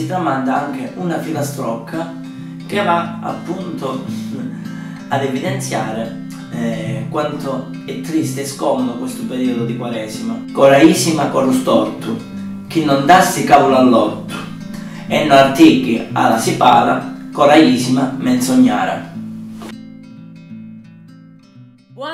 si tramanda anche una filastrocca che va appunto ad evidenziare eh, quanto è triste e scomodo questo periodo di Quaresima. Coraisima coro storto, chi non dassi cavolo all'otto, e non artichi alla si para, coraisima menzognara.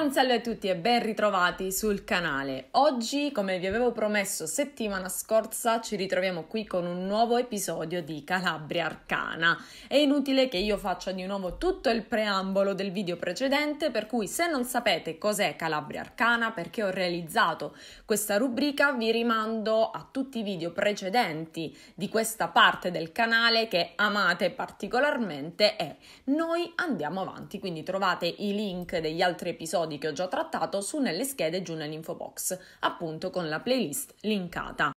Buon salve a tutti e ben ritrovati sul canale. Oggi, come vi avevo promesso settimana scorsa, ci ritroviamo qui con un nuovo episodio di Calabria Arcana. È inutile che io faccia di nuovo tutto il preambolo del video precedente, per cui se non sapete cos'è Calabria Arcana, perché ho realizzato questa rubrica, vi rimando a tutti i video precedenti di questa parte del canale che amate particolarmente e noi andiamo avanti, quindi trovate i link degli altri episodi che ho già trattato su nelle schede giù nell'info box, appunto con la playlist linkata.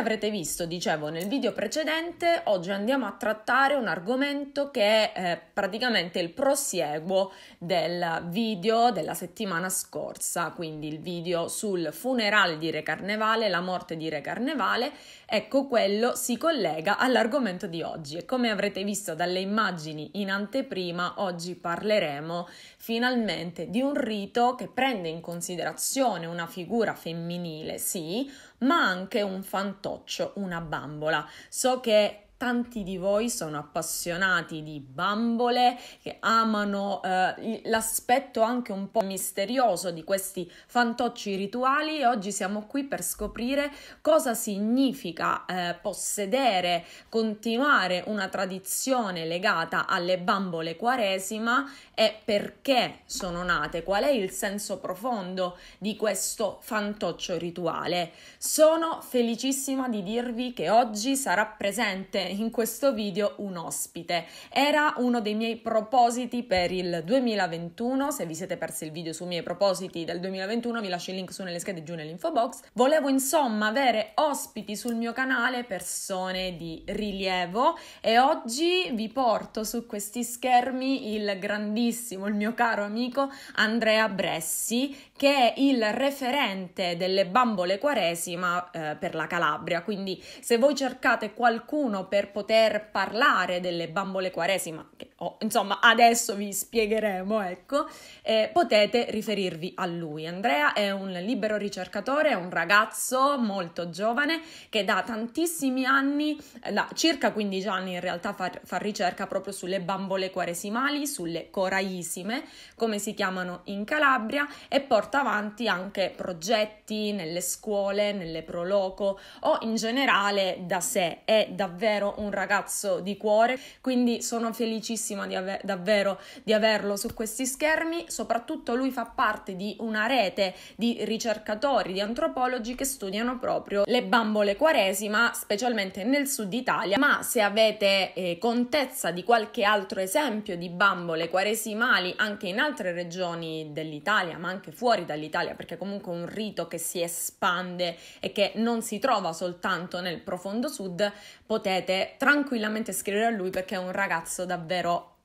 Avrete visto, dicevo nel video precedente, oggi andiamo a trattare un argomento che è eh, praticamente il prosieguo del video della settimana scorsa, quindi il video sul funerale di Re Carnevale, la morte di Re Carnevale, ecco quello si collega all'argomento di oggi e come avrete visto dalle immagini in anteprima, oggi parleremo finalmente di un rito che prende in considerazione una figura femminile, sì, ma anche un fantoccio, una bambola. So che tanti di voi sono appassionati di bambole, che amano eh, l'aspetto anche un po' misterioso di questi fantocci rituali e oggi siamo qui per scoprire cosa significa eh, possedere, continuare una tradizione legata alle bambole quaresima e perché sono nate, qual è il senso profondo di questo fantoccio rituale. Sono felicissima di dirvi che oggi sarà presente in questo video un ospite. Era uno dei miei propositi per il 2021. Se vi siete persi il video sui miei propositi del 2021, vi lascio il link su nelle schede giù nell'info box. Volevo insomma avere ospiti sul mio canale, persone di rilievo e oggi vi porto su questi schermi il grandissimo, il mio caro amico Andrea Bressi, che è il referente delle bambole quaresima eh, per la Calabria. Quindi se voi cercate qualcuno per per poter parlare delle bambole quaresima, che oh, insomma adesso vi spiegheremo, ecco, eh, potete riferirvi a lui. Andrea è un libero ricercatore, è un ragazzo molto giovane che da tantissimi anni, da circa 15 anni in realtà fa, fa ricerca proprio sulle bambole quaresimali, sulle coraisime, come si chiamano in Calabria, e porta avanti anche progetti nelle scuole, nelle proloco o in generale da sé. È davvero un ragazzo di cuore, quindi sono felicissima di ave- davvero di averlo su questi schermi, soprattutto lui fa parte di una rete di ricercatori, di antropologi che studiano proprio le bambole quaresima, specialmente nel sud Italia, ma se avete eh, contezza di qualche altro esempio di bambole quaresimali anche in altre regioni dell'Italia, ma anche fuori dall'Italia, perché comunque è un rito che si espande e che non si trova soltanto nel profondo sud, potete tranquillamente scrivere a lui perché è un ragazzo davvero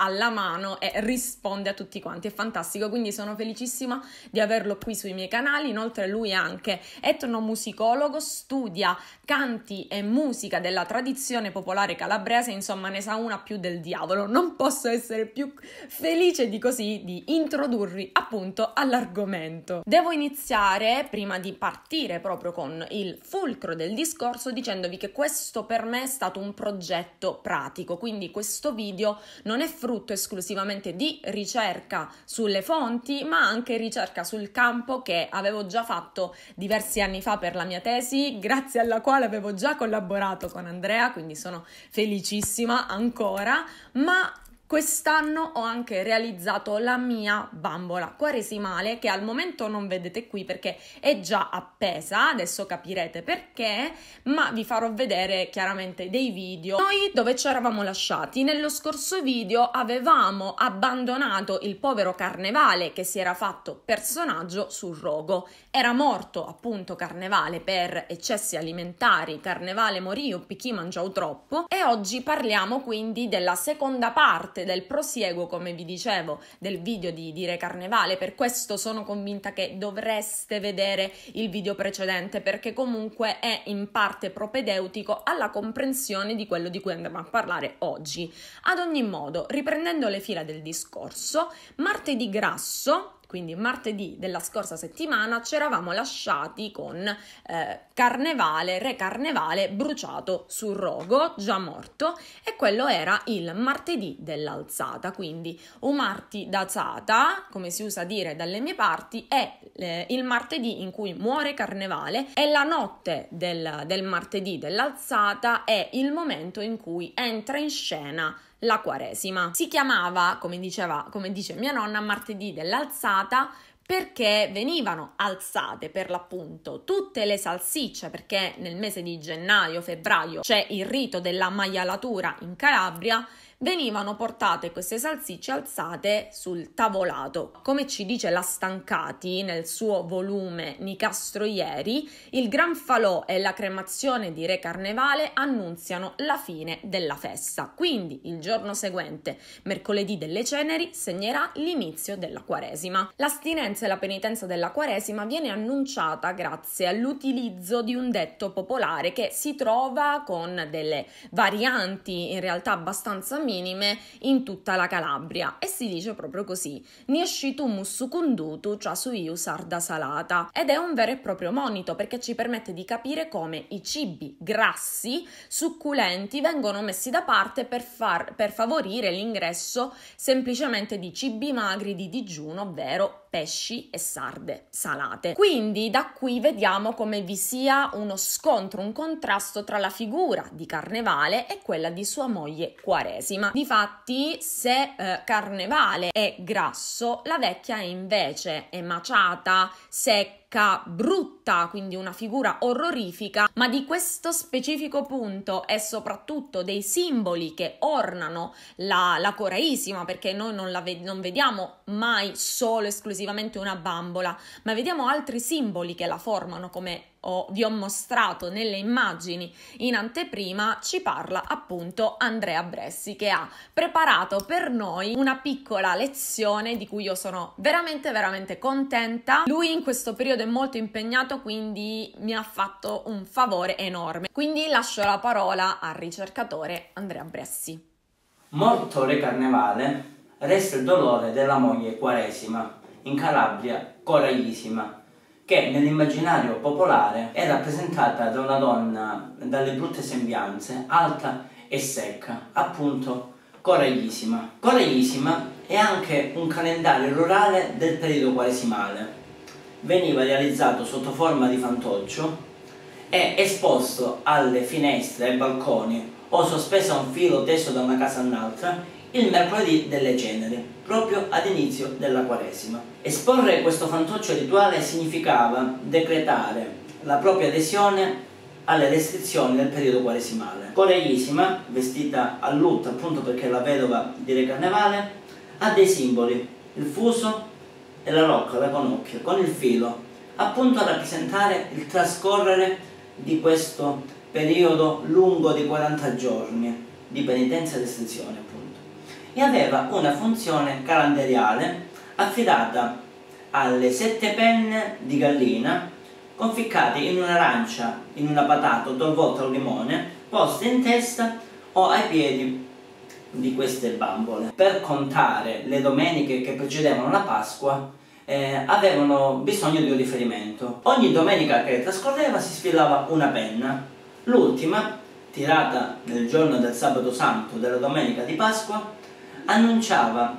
alla mano e risponde a tutti quanti, è fantastico, quindi sono felicissima di averlo qui sui miei canali, inoltre lui è anche etnomusicologo, studia canti e musica della tradizione popolare calabrese, insomma ne sa una più del diavolo, non posso essere più felice di così di introdurvi appunto all'argomento. Devo iniziare prima di partire proprio con il fulcro del discorso dicendovi che questo per me è stato un progetto pratico, quindi questo video non è frutto frutto esclusivamente di ricerca sulle fonti, ma anche ricerca sul campo che avevo già fatto diversi anni fa per la mia tesi, grazie alla quale avevo già collaborato con Andrea, quindi sono felicissima ancora, ma Quest'anno ho anche realizzato la mia bambola quaresimale che al momento non vedete qui perché è già appesa, adesso capirete perché, ma vi farò vedere chiaramente dei video. Noi dove ci eravamo lasciati? Nello scorso video avevamo abbandonato il povero Carnevale che si era fatto personaggio sul rogo. Era morto appunto Carnevale per eccessi alimentari, Carnevale morì o chi mangiò troppo e oggi parliamo quindi della seconda parte del prosieguo, come vi dicevo, del video di Dire Carnevale. Per questo sono convinta che dovreste vedere il video precedente, perché comunque è in parte propedeutico alla comprensione di quello di cui andiamo a parlare oggi. Ad ogni modo, riprendendo le fila del discorso, martedì grasso quindi martedì della scorsa settimana ci eravamo lasciati con eh, Carnevale, Re Carnevale bruciato sul rogo, già morto, e quello era il martedì dell'alzata, quindi un marti d'alzata, come si usa dire dalle mie parti, è eh, il martedì in cui muore Carnevale e la notte del, del martedì dell'alzata è il momento in cui entra in scena la Quaresima. Si chiamava, come diceva, come dice mia nonna, martedì dell'alzata perché venivano alzate per l'appunto tutte le salsicce perché nel mese di gennaio febbraio c'è il rito della maialatura in Calabria venivano portate queste salsicce alzate sul tavolato. Come ci dice la Stancati nel suo volume Nicastro ieri, il gran falò e la cremazione di Re Carnevale annunziano la fine della festa. Quindi il giorno seguente, mercoledì delle ceneri, segnerà l'inizio della Quaresima. L'astinenza e la penitenza della Quaresima viene annunciata grazie all'utilizzo di un detto popolare che si trova con delle varianti in realtà abbastanza minime in tutta la Calabria e si dice proprio così: Niescitum sucundutu, cioè su iu sarda salata. Ed è un vero e proprio monito perché ci permette di capire come i cibi grassi, succulenti, vengono messi da parte per, far, per favorire l'ingresso semplicemente di cibi magri di digiuno, ovvero pesci e sarde salate. Quindi da qui vediamo come vi sia uno scontro, un contrasto tra la figura di Carnevale e quella di sua moglie Quaresima. Difatti, se eh, Carnevale è grasso, la vecchia è invece è maciata, secca secca, brutta, quindi una figura orrorifica, ma di questo specifico punto e soprattutto dei simboli che ornano la, la coraisima, perché noi non, la ved- non vediamo mai solo esclusivamente una bambola, ma vediamo altri simboli che la formano come ho, vi ho mostrato nelle immagini in anteprima, ci parla appunto Andrea Bressi che ha preparato per noi una piccola lezione di cui io sono veramente veramente contenta. Lui in questo periodo è molto impegnato, quindi mi ha fatto un favore enorme. Quindi lascio la parola al ricercatore Andrea Bressi. Morto Re Carnevale, resta il dolore della moglie Quaresima, in Calabria Coraglissima che nell'immaginario popolare è rappresentata da una donna dalle brutte sembianze, alta e secca, appunto coraglissima. Coraglissima è anche un calendario rurale del periodo quaresimale. Veniva realizzato sotto forma di fantoccio e esposto alle finestre e ai balconi o sospeso a un filo teso da una casa all'altra il mercoledì delle ceneri, proprio ad inizio della Quaresima. Esporre questo fantoccio rituale significava decretare la propria adesione alle restrizioni del periodo quaresimale. Coreisima, vestita a lutto appunto perché è la vedova di Re Carnevale, ha dei simboli, il fuso e la rocca da conocchio, con il filo, appunto a rappresentare il trascorrere di questo periodo lungo di 40 giorni di penitenza e restrizione e aveva una funzione calendariale affidata alle sette penne di gallina conficcate in un'arancia, in una patata o talvolta un limone, poste in testa o ai piedi di queste bambole. Per contare le domeniche che precedevano la Pasqua eh, avevano bisogno di un riferimento. Ogni domenica che trascorreva si sfilava una penna. L'ultima, tirata nel giorno del sabato santo della domenica di Pasqua, annunciava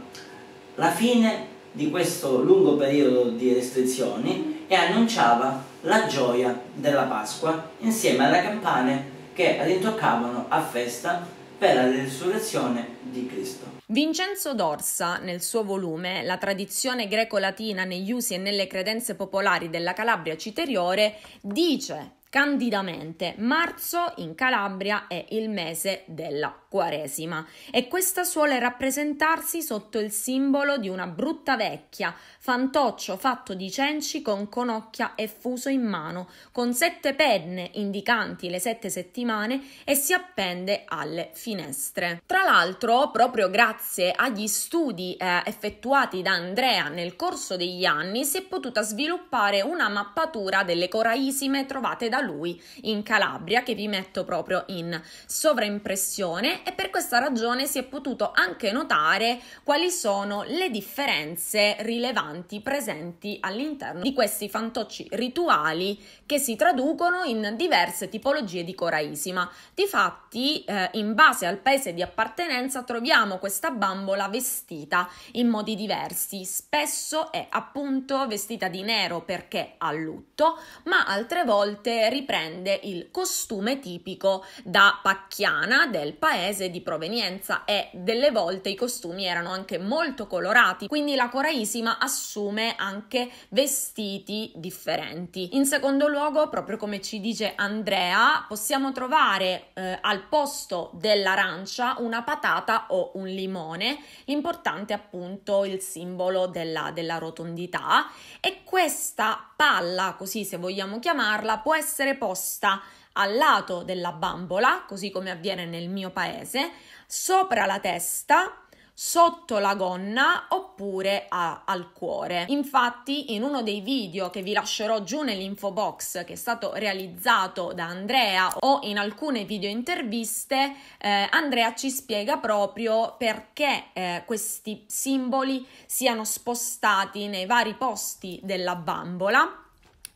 la fine di questo lungo periodo di restrizioni e annunciava la gioia della Pasqua insieme alle campane che rintoccavano a festa per la risurrezione di Cristo. Vincenzo Dorsa, nel suo volume La tradizione greco-latina negli usi e nelle credenze popolari della Calabria citeriore, dice candidamente marzo in Calabria è il mese della Quaresima e questa suole rappresentarsi sotto il simbolo di una brutta vecchia, fantoccio fatto di cenci con conocchia e fuso in mano, con sette penne indicanti le sette settimane e si appende alle finestre. Tra l'altro, proprio grazie agli studi eh, effettuati da Andrea nel corso degli anni, si è potuta sviluppare una mappatura delle coraisime trovate da lui in Calabria che vi metto proprio in sovraimpressione e per questa ragione si è potuto anche notare quali sono le differenze rilevanti presenti all'interno di questi fantocci rituali che si traducono in diverse tipologie di coraisima. Difatti, eh, in base al paese di appartenenza troviamo questa bambola vestita in modi diversi, spesso è appunto vestita di nero perché a lutto, ma altre volte riprende il costume tipico da pacchiana del paese di provenienza e delle volte i costumi erano anche molto colorati, quindi la coraisima assume anche vestiti differenti. In secondo luogo, proprio come ci dice Andrea, possiamo trovare eh, al posto dell'arancia una patata o un limone, l'importante appunto il simbolo della, della rotondità e questa palla, così se vogliamo chiamarla, può essere posta al lato della bambola, così come avviene nel mio paese, sopra la testa, sotto la gonna oppure a, al cuore. Infatti, in uno dei video che vi lascerò giù nell'info box che è stato realizzato da Andrea o in alcune video interviste, eh, Andrea ci spiega proprio perché eh, questi simboli siano spostati nei vari posti della bambola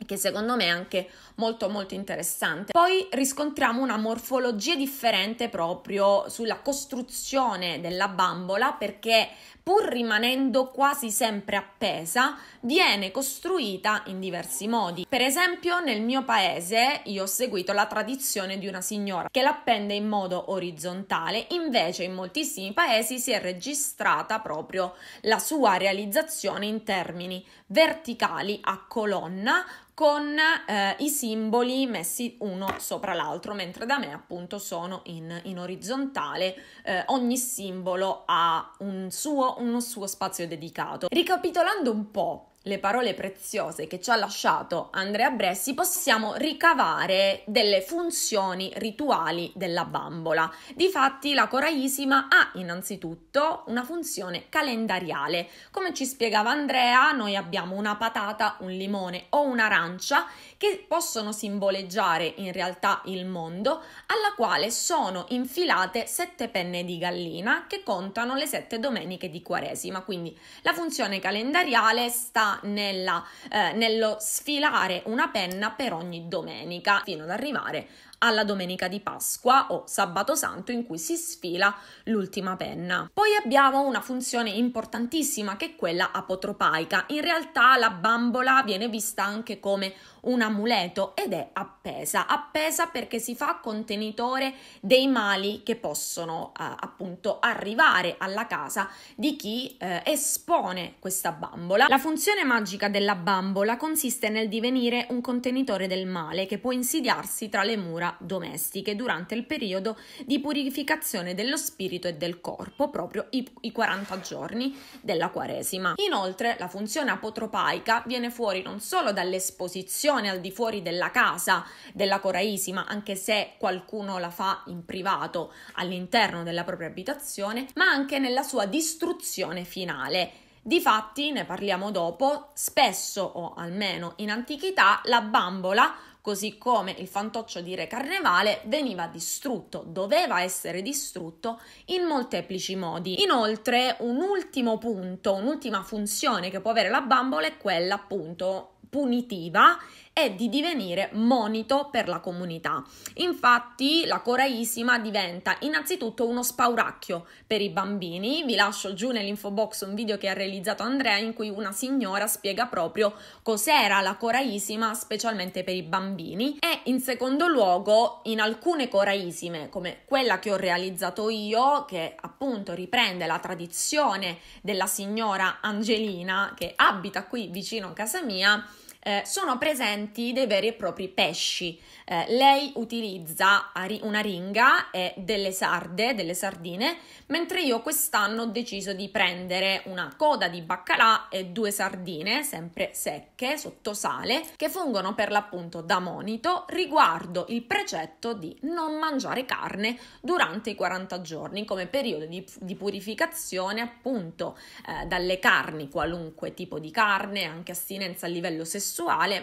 che secondo me è anche molto molto interessante. Poi riscontriamo una morfologia differente proprio sulla costruzione della bambola perché pur rimanendo quasi sempre appesa, viene costruita in diversi modi. Per esempio, nel mio paese io ho seguito la tradizione di una signora che l'appende in modo orizzontale, invece in moltissimi paesi si è registrata proprio la sua realizzazione in termini verticali a colonna con eh, i simboli messi uno sopra l'altro, mentre da me appunto sono in, in orizzontale, eh, ogni simbolo ha un suo, uno suo spazio dedicato. Ricapitolando un po' le parole preziose che ci ha lasciato Andrea Bressi, possiamo ricavare delle funzioni rituali della bambola. Difatti, la coraisima ha innanzitutto una funzione calendariale. Come ci spiegava Andrea, noi abbiamo una patata, un limone o un'arancia che possono simboleggiare in realtà il mondo, alla quale sono infilate sette penne di gallina che contano le sette domeniche di Quaresima. Quindi la funzione calendariale sta nella, eh, nello sfilare una penna per ogni domenica fino ad arrivare alla domenica di Pasqua o sabato santo in cui si sfila l'ultima penna. Poi abbiamo una funzione importantissima che è quella apotropaica. In realtà la bambola viene vista anche come un amuleto ed è appesa, appesa perché si fa contenitore dei mali che possono eh, appunto arrivare alla casa di chi eh, espone questa bambola. La funzione magica della bambola consiste nel divenire un contenitore del male che può insidiarsi tra le mura domestiche durante il periodo di purificazione dello spirito e del corpo, proprio i, i 40 giorni della Quaresima. Inoltre la funzione apotropaica viene fuori non solo dall'esposizione esposizione al di fuori della casa della coraisima, anche se qualcuno la fa in privato all'interno della propria abitazione, ma anche nella sua distruzione finale. Difatti, ne parliamo dopo, spesso o almeno in antichità la bambola così come il fantoccio di Re Carnevale veniva distrutto, doveva essere distrutto in molteplici modi. Inoltre, un ultimo punto, un'ultima funzione che può avere la bambola è quella appunto punitiva è di divenire monito per la comunità. Infatti la coraisima diventa innanzitutto uno spauracchio per i bambini. Vi lascio giù nell'info box un video che ha realizzato Andrea in cui una signora spiega proprio cos'era la coraisima specialmente per i bambini e in secondo luogo in alcune coraisime come quella che ho realizzato io che appunto riprende la tradizione della signora Angelina che abita qui vicino a casa mia eh, sono presenti dei veri e propri pesci. Eh, lei utilizza una ringa e delle sarde, delle sardine, mentre io quest'anno ho deciso di prendere una coda di baccalà e due sardine, sempre secche, sotto sale, che fungono per l'appunto da monito riguardo il precetto di non mangiare carne durante i 40 giorni come periodo di, di purificazione appunto eh, dalle carni, qualunque tipo di carne, anche astinenza a livello sessuale,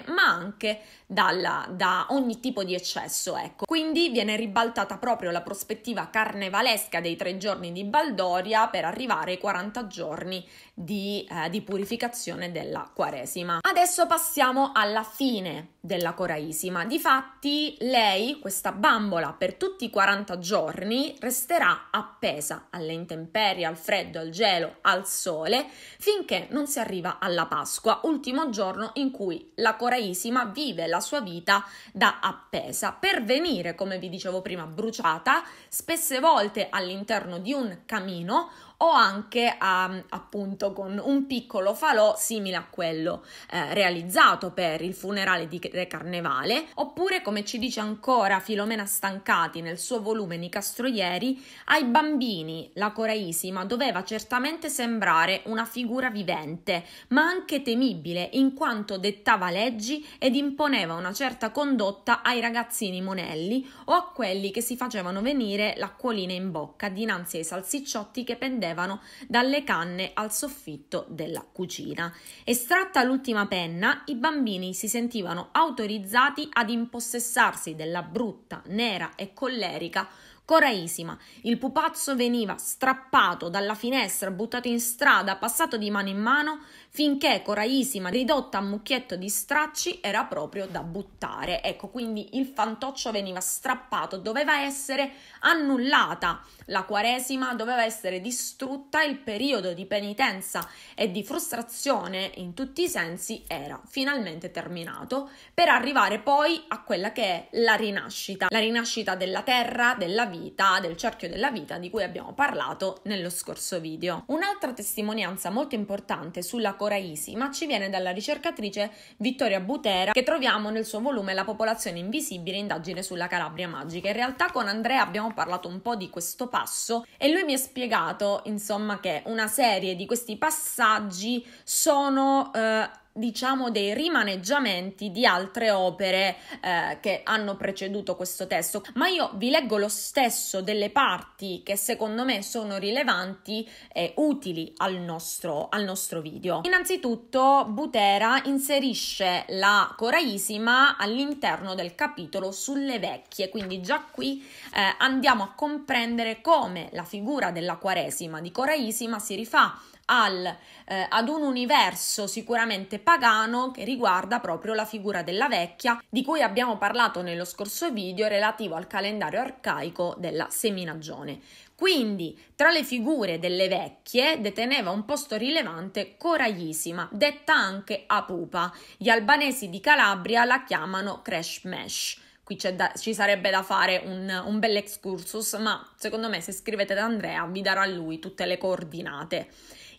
ma anche dalla, da ogni tipo di eccesso, ecco. Quindi viene ribaltata proprio la prospettiva carnevalesca dei tre giorni di Baldoria per arrivare ai 40 giorni di, eh, di purificazione della Quaresima. Adesso passiamo alla fine della Coraisima. Difatti, lei, questa bambola, per tutti i 40 giorni resterà appesa alle intemperie, al freddo, al gelo, al sole, finché non si arriva alla Pasqua, ultimo giorno in cui la Coraisima vive la sua vita da appesa per venire, come vi dicevo prima, bruciata spesse volte all'interno di un camino o anche um, appunto con un piccolo falò simile a quello eh, realizzato per il funerale di Re Carnevale, oppure come ci dice ancora Filomena Stancati nel suo volume Nicastroieri, ai bambini la coraisima doveva certamente sembrare una figura vivente, ma anche temibile in quanto dettava leggi ed imponeva una certa condotta ai ragazzini monelli o a quelli che si facevano venire l'acquolina in bocca dinanzi ai salsicciotti che pendevano pendevano dalle canne al soffitto della cucina. Estratta l'ultima penna, i bambini si sentivano autorizzati ad impossessarsi della brutta, nera e collerica Coraisima. Il pupazzo veniva strappato dalla finestra, buttato in strada, passato di mano in mano, finché Coraisima, ridotta a mucchietto di stracci, era proprio da buttare. Ecco, quindi il fantoccio veniva strappato, doveva essere annullata la Quaresima, doveva essere distrutta, il periodo di penitenza e di frustrazione in tutti i sensi era finalmente terminato, per arrivare poi a quella che è la rinascita, la rinascita della terra, della vita, del cerchio della vita di cui abbiamo parlato nello scorso video. Un'altra testimonianza molto importante sulla coraisima ci viene dalla ricercatrice Vittoria Butera che troviamo nel suo volume La popolazione invisibile, indagine sulla Calabria magica. In realtà con Andrea abbiamo parlato un po' di questo passo e lui mi ha spiegato insomma che una serie di questi passaggi sono eh, diciamo dei rimaneggiamenti di altre opere eh, che hanno preceduto questo testo. Ma io vi leggo lo stesso delle parti che secondo me sono rilevanti e utili al nostro, al nostro video. Innanzitutto Butera inserisce la coraisima all'interno del capitolo sulle vecchie. Quindi già qui eh, andiamo a comprendere come la figura della quaresima di coraisima si rifà al, eh, ad un universo sicuramente pagano che riguarda proprio la figura della vecchia di cui abbiamo parlato nello scorso video relativo al calendario arcaico della seminagione. Quindi, tra le figure delle vecchie deteneva un posto rilevante Coraiissima, detta anche Apupa. Gli albanesi di Calabria la chiamano Crash Mesh. Qui da, ci sarebbe da fare un, un bel excursus, ma secondo me se scrivete da Andrea vi darà lui tutte le coordinate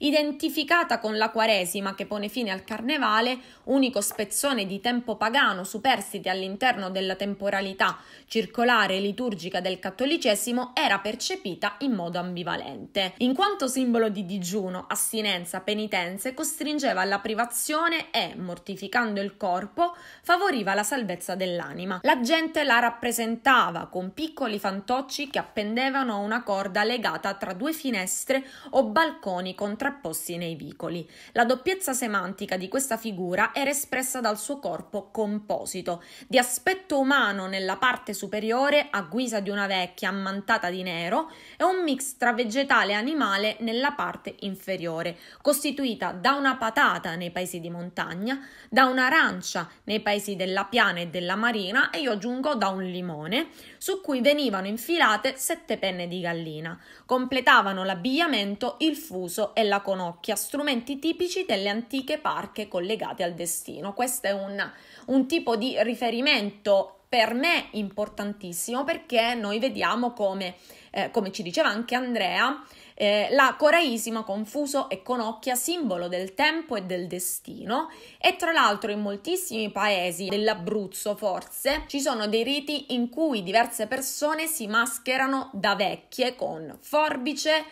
identificata con la Quaresima che pone fine al Carnevale, unico spezzone di tempo pagano superstite all'interno della temporalità circolare e liturgica del cattolicesimo, era percepita in modo ambivalente. In quanto simbolo di digiuno, astinenza, penitenze, costringeva alla privazione e, mortificando il corpo, favoriva la salvezza dell'anima. La gente la rappresentava con piccoli fantocci che appendevano a una corda legata tra due finestre o balconi contrapposti contrapposti nei vicoli. La doppiezza semantica di questa figura era espressa dal suo corpo composito, di aspetto umano nella parte superiore a guisa di una vecchia ammantata di nero e un mix tra vegetale e animale nella parte inferiore, costituita da una patata nei paesi di montagna, da un'arancia nei paesi della piana e della marina e io aggiungo da un limone, su cui venivano infilate sette penne di gallina. Completavano l'abbigliamento il fuso e la conocchia, strumenti tipici delle antiche parche collegate al destino. Questo è un, un tipo di riferimento per me importantissimo perché noi vediamo come, eh, come ci diceva anche Andrea, eh, la coraisima con fuso e conocchia, simbolo del tempo e del destino. E tra l'altro in moltissimi paesi dell'Abruzzo, forse, ci sono dei riti in cui diverse persone si mascherano da vecchie con forbice,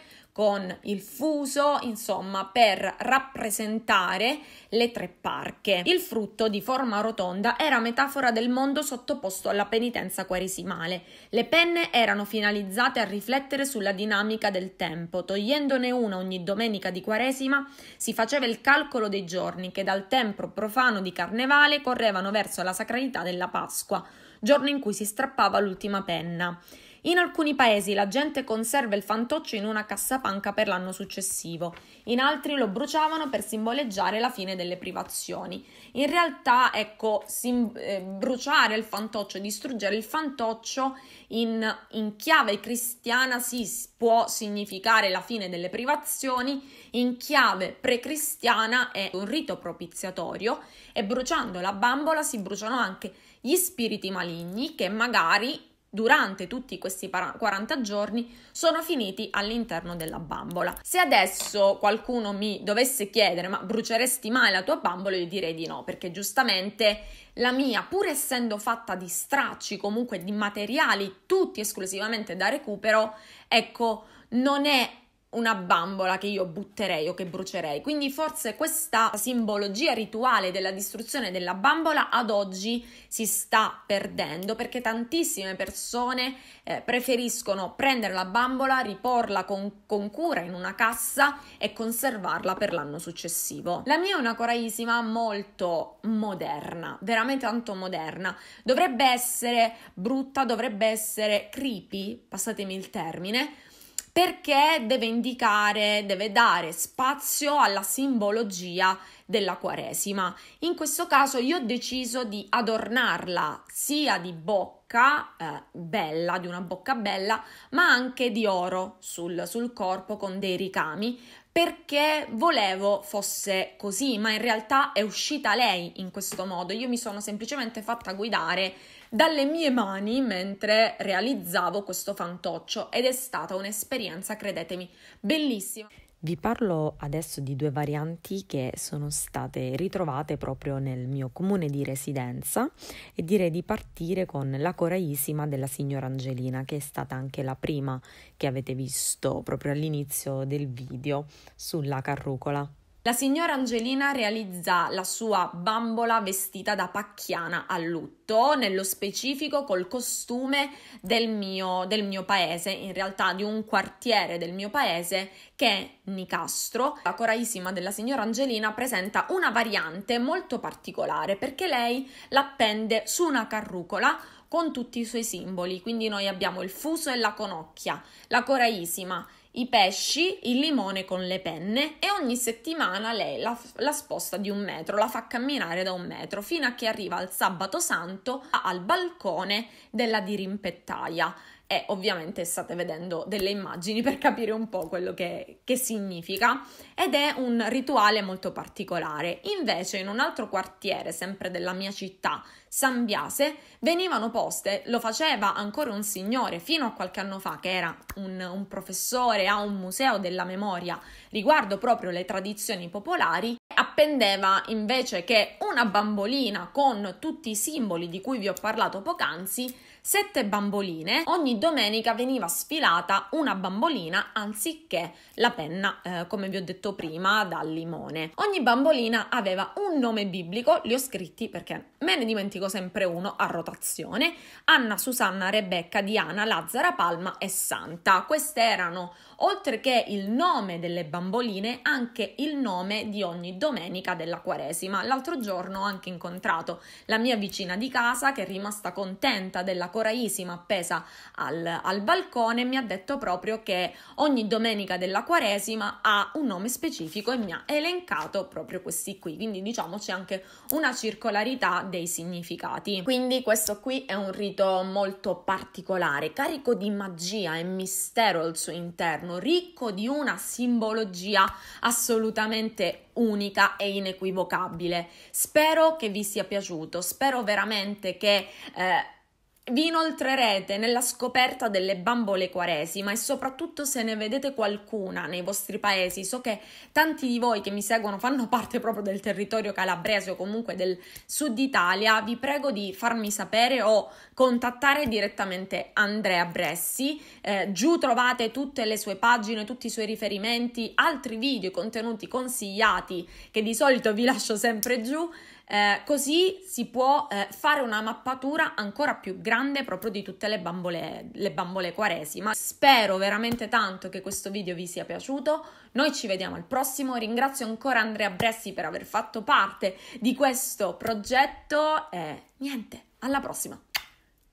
con il fuso, insomma, per rappresentare le tre parche. Il frutto di forma rotonda era metafora del mondo sottoposto alla penitenza quaresimale. Le penne erano finalizzate a riflettere sulla dinamica del tempo. Togliendone una ogni domenica di quaresima, si faceva il calcolo dei giorni che dal tempo profano di carnevale correvano verso la sacralità della Pasqua, giorno in cui si strappava l'ultima penna. In alcuni paesi la gente conserva il fantoccio in una cassapanca per l'anno successivo, in altri lo bruciavano per simboleggiare la fine delle privazioni. In realtà, ecco, sim- eh, bruciare il fantoccio, distruggere il fantoccio in, in chiave cristiana si può significare la fine delle privazioni, in chiave pre-cristiana è un rito propiziatorio e bruciando la bambola si bruciano anche gli spiriti maligni che magari durante tutti questi 40 giorni sono finiti all'interno della bambola. Se adesso qualcuno mi dovesse chiedere ma bruceresti mai la tua bambola, io direi di no, perché giustamente la mia, pur essendo fatta di stracci, comunque di materiali tutti esclusivamente da recupero, ecco, non è una bambola che io butterei o che brucerei. Quindi forse questa simbologia rituale della distruzione della bambola ad oggi si sta perdendo perché tantissime persone eh, preferiscono prendere la bambola, riporla con, con, cura in una cassa e conservarla per l'anno successivo. La mia è una coraisima molto moderna, veramente tanto moderna. Dovrebbe essere brutta, dovrebbe essere creepy, passatemi il termine perché deve indicare, deve dare spazio alla simbologia della Quaresima. In questo caso io ho deciso di adornarla sia di bocca eh, bella, di una bocca bella, ma anche di oro sul, sul corpo con dei ricami perché volevo fosse così, ma in realtà è uscita lei in questo modo. Io mi sono semplicemente fatta guidare dalle mie mani mentre realizzavo questo fantoccio ed è stata un'esperienza, credetemi, bellissima. Vi parlo adesso di due varianti che sono state ritrovate proprio nel mio comune di residenza e direi di partire con la coraisima della signora Angelina che è stata anche la prima che avete visto proprio all'inizio del video sulla carrucola. La signora Angelina realizza la sua bambola vestita da pacchiana a lutto, nello specifico col costume del mio, del mio, paese, in realtà di un quartiere del mio paese che è Nicastro. La coraisima della signora Angelina presenta una variante molto particolare perché lei l'appende su una carrucola con tutti i suoi simboli, quindi noi abbiamo il fuso e la conocchia, la coraisima i pesci, il limone con le penne e ogni settimana lei la, la, sposta di un metro, la fa camminare da un metro fino a che arriva al sabato santo al balcone della dirimpettaia e ovviamente state vedendo delle immagini per capire un po' quello che, che, significa ed è un rituale molto particolare. Invece in un altro quartiere, sempre della mia città, San Biase, venivano poste, lo faceva ancora un signore fino a qualche anno fa che era un, un professore a un museo della memoria riguardo proprio le tradizioni popolari, appendeva invece che una bambolina con tutti i simboli di cui vi ho parlato poc'anzi sette bamboline, ogni domenica veniva sfilata una bambolina anziché la penna, eh, come vi ho detto prima, dal limone. Ogni bambolina aveva un nome biblico, li ho scritti perché me ne dimentico sempre uno a rotazione, Anna, Susanna, Rebecca, Diana, Lazzara, Palma e Santa. Queste erano, oltre che il nome delle bamboline, anche il nome di ogni domenica della Quaresima. L'altro giorno ho anche incontrato la mia vicina di casa che è rimasta contenta della coraisima appesa al, al balcone mi ha detto proprio che ogni domenica della quaresima ha un nome specifico e mi ha elencato proprio questi qui, quindi diciamo c'è anche una circolarità dei significati. Quindi questo qui è un rito molto particolare, carico di magia e mistero al suo interno, ricco di una simbologia assolutamente unica e inequivocabile. Spero che vi sia piaciuto, spero veramente che eh, vi inoltrerete nella scoperta delle bambole quaresima e soprattutto se ne vedete qualcuna nei vostri paesi. So che tanti di voi che mi seguono fanno parte proprio del territorio calabrese o comunque del sud Italia. Vi prego di farmi sapere o contattare direttamente Andrea Bressi. Eh, giù trovate tutte le sue pagine, tutti i suoi riferimenti, altri video contenuti consigliati che di solito vi lascio sempre giù. Eh, così si può eh, fare una mappatura ancora più grande proprio di tutte le bambole, le bambole quaresima. Spero veramente tanto che questo video vi sia piaciuto. Noi ci vediamo al prossimo. Ringrazio ancora Andrea Bressi per aver fatto parte di questo progetto e niente, alla prossima.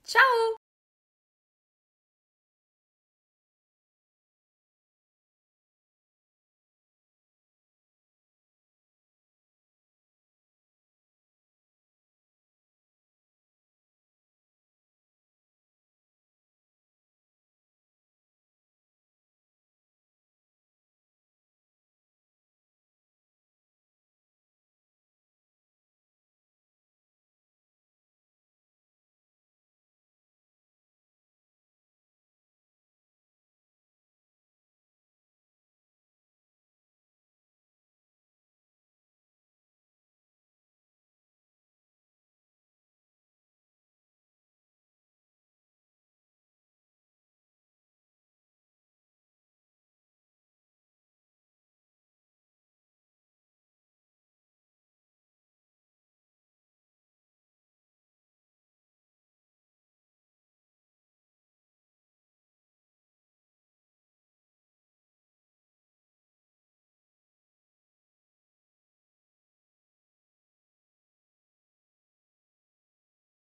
Ciao!